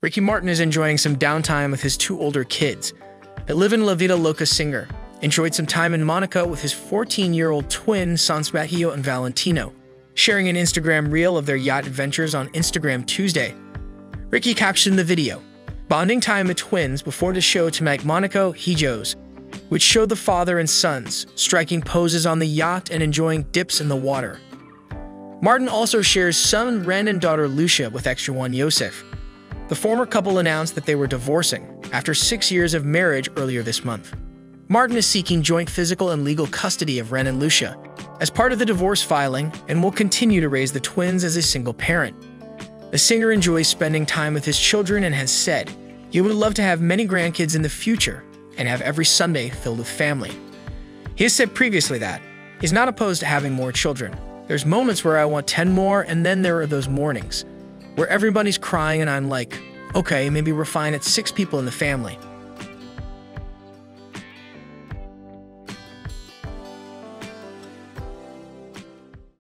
Ricky Martin is enjoying some downtime with his two older kids. A Livin' La Vida Loca singer enjoyed some time in Monaco with his 14 year old twin, Sans Matteo and Valentino, sharing an Instagram reel of their yacht adventures on Instagram Tuesday. Ricky captioned the video, bonding time with twins before the show to make Monaco Hijos, which showed the father and sons striking poses on the yacht and enjoying dips in the water. Martin also shares son Ren and daughter Lucia with ex Jwan Yosef. The former couple announced that they were divorcing after six years of marriage earlier this month. Martin is seeking joint physical and legal custody of Ren and Lucia as part of the divorce filing and will continue to raise the twins as a single parent. The singer enjoys spending time with his children and has said he would love to have many grandkids in the future and have every Sunday filled with family. He has said previously that he's not opposed to having more children. There's moments where I want 10 more, and then there are those mornings where everybody's crying and I'm like, okay, maybe we're fine at six people in the family.